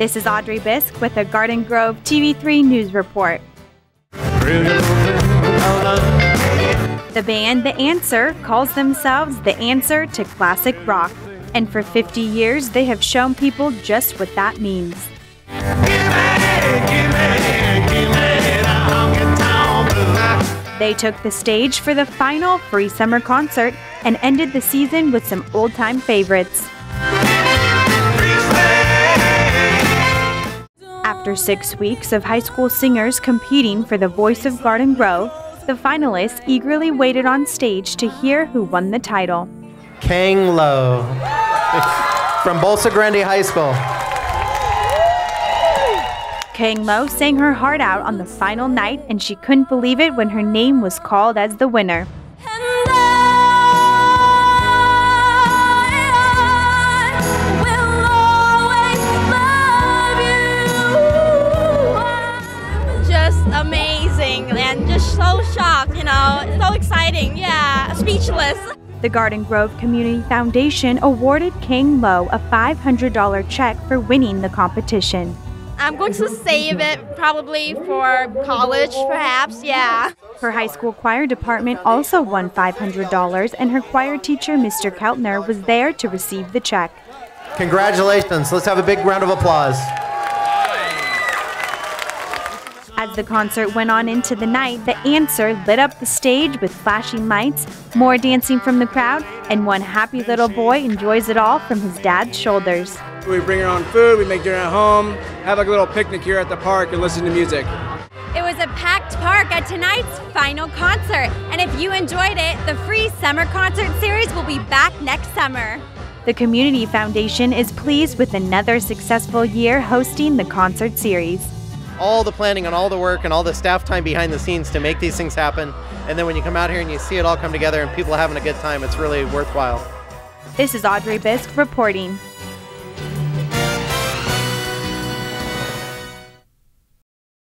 This is Audrey Biesk with a Garden Grove TV3 News Report. The band The Answer calls themselves the answer to classic rock, and for 50 years they have shown people just what that means. They took the stage for the final free summer concert and ended the season with some old time favorites. After six weeks of high school singers competing for the voice of Garden Grove, the finalists eagerly waited on stage to hear who won the title. Kang Lo from Bolsa Grande High School. Kang Lo sang her heart out on the final night, and she couldn't believe it when her name was called as the winner. Shocked, you so exciting. Yeah, speechless. The Garden Grove Community Foundation awarded Kang Lo a $500 check for winning the competition. I'm going to save it probably for college, perhaps. Yeah. Her high school choir department also won $500, and her choir teacher, Mr. Keltner, was there to receive the check. Congratulations. Let's have a big round of applause. As the concert went on into the night, the answer lit up the stage with flashing lights, more dancing from the crowd, and one happy little boy enjoys it all from his dad's shoulders. We bring our own food, we make dinner at home, have like a little picnic here at the park, and listen to music. It was a packed park at tonight's final concert. And if you enjoyed it, the free summer concert series will be back next summer. The Community Foundation is pleased with another successful year hosting the concert series. All the planning and all the work and all the staff time behind the scenes to make these things happen. And then when you come out here and you see it all come together and people having a good time, it's really worthwhile. This is Audrey Biesk reporting.